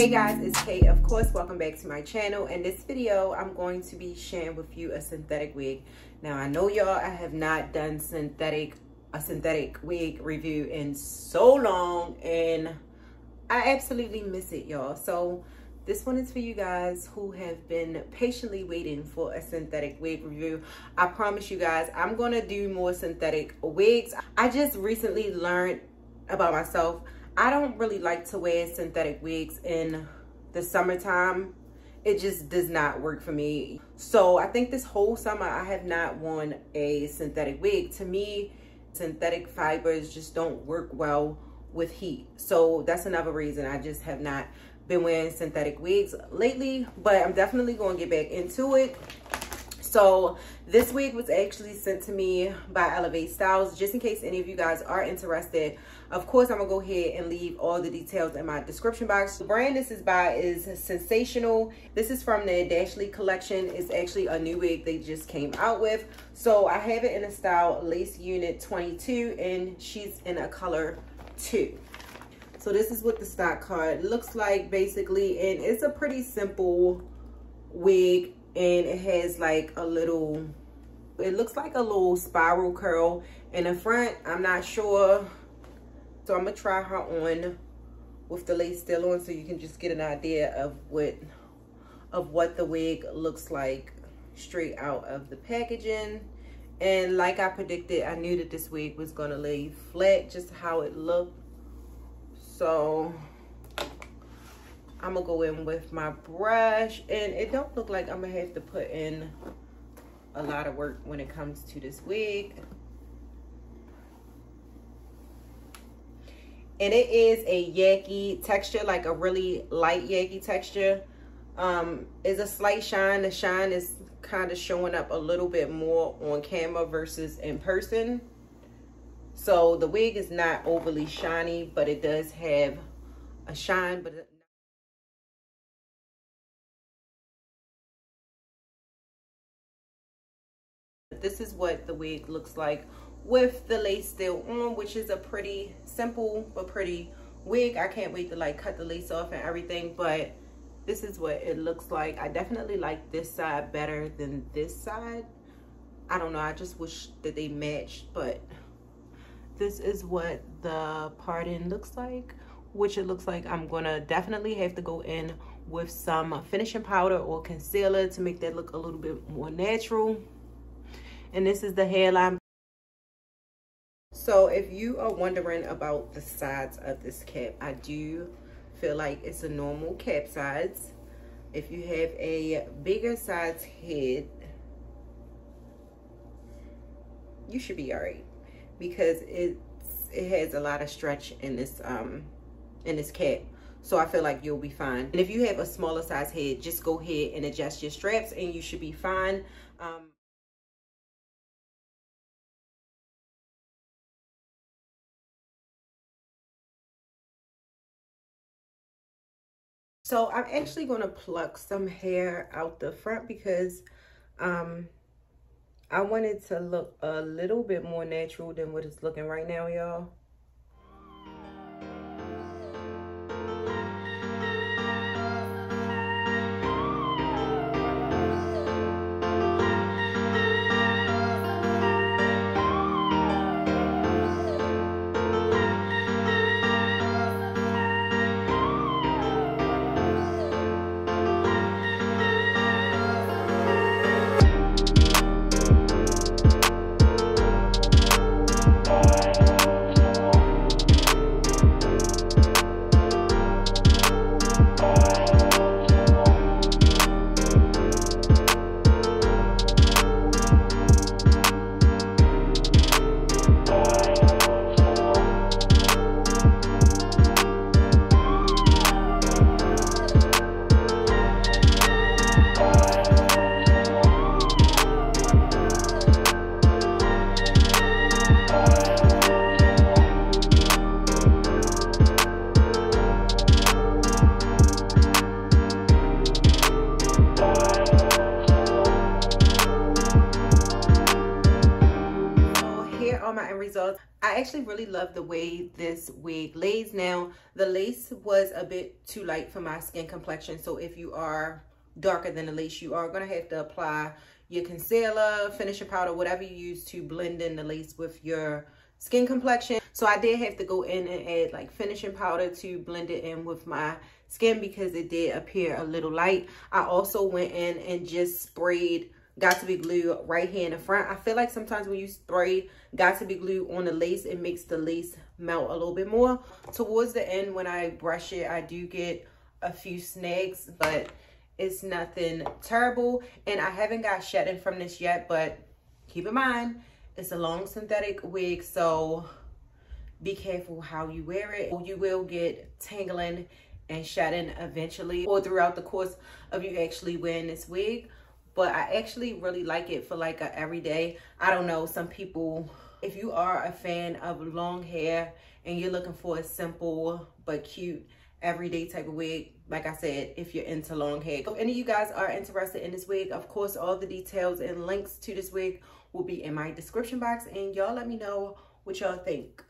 Hey guys, it's Kay. Of course, welcome back to my channel. In this video, I'm going to be sharing with you a synthetic wig. Now, I know y'all, I have not done synthetic a synthetic wig review in so long, and I absolutely miss it, y'all. So this one is for you guys who have been patiently waiting for a synthetic wig review. I promise you guys, I'm going to do more synthetic wigs. I just recently learned about myself I don't really like to wear synthetic wigs in the summertime. It just does not work for me. So I think this whole summer I have not worn a synthetic wig. To me, synthetic fibers just don't work well with heat. So that's another reason I just have not been wearing synthetic wigs lately, but I'm definitely going to get back into it. So this wig was actually sent to me by Elevate Styles, just in case any of you guys are interested. Of course, I'm gonna go ahead and leave all the details in my description box. The brand this is by is Sensationnel. This is from the Dashly collection. It's actually a new wig they just came out with. So I have it in a style Lace Unit 22 and she's in a color 2. So this is what the stock card looks like basically and it's a pretty simple wig and it has like a little it looks like a little spiral curl in the front. I'm not sure. So i'm gonna try her on with the lace still on so you can just get an idea of what of what the wig looks like straight out of the packaging. And like i predicted i knew that this wig was gonna lay flat just how it looked. So I'm gonna go in with my brush and it don't look like I'm gonna have to put in a lot of work when it comes to this wig. And it is a yaki texture, like a really light yaki texture. Um, is a slight shine. The shine is kind of showing up a little bit more on camera versus in person. So the wig is not overly shiny, but it does have a shine, but this is what the wig looks like with the lace still on which is a pretty simple but pretty wig. I can't wait to like cut the lace off and everything but this is what it looks like. I definitely like this side better than this side. I don't know i just wish that they matched but this is what the parting looks like which it looks like i'm gonna definitely have to go in with some finishing powder or concealer to make that look a little bit more natural and this is the hairline so if you are wondering about the size of this cap i do feel like it's a normal cap size if you have a bigger size head you should be all right because it's it has a lot of stretch in this um in this cap so I feel like you'll be fine. And if you have a smaller size head, just go ahead and adjust your straps and you should be fine. Um, So I'm actually going to pluck some hair out the front because um, I wanted to look a little bit more natural than what it's looking right now, y'all. results. I actually really love the way this wig lays now. The lace was a bit too light for my skin complexion. So if you are darker than the lace, you are going to have to apply, your concealer, finishing powder, whatever you use to blend in the lace with your skin complexion. So I did have to go in and add like finishing powder to blend it in with my skin because it did appear a little light. I also went in and just sprayed Got2b glue right here in the front. I feel like sometimes when you spray Got2b glue on the lace, it makes the lace melt a little bit more. Towards the end, when I brush it, I do get a few snags, but it's nothing terrible. And I haven't got shedding from this yet, but keep in mind, it's a long synthetic wig, so be careful how you wear it. You will get tangling and shedding eventually or throughout the course of you actually wearing this wig but I actually really like it for like a everyday. I don't know, some people, if you are a fan of long hair and you're looking for a simple but cute everyday type of wig, like I said, if you're into long hair. If any of you guys are interested in this wig, of course, all the details and links to this wig will be in my description box and y'all let me know what y'all think.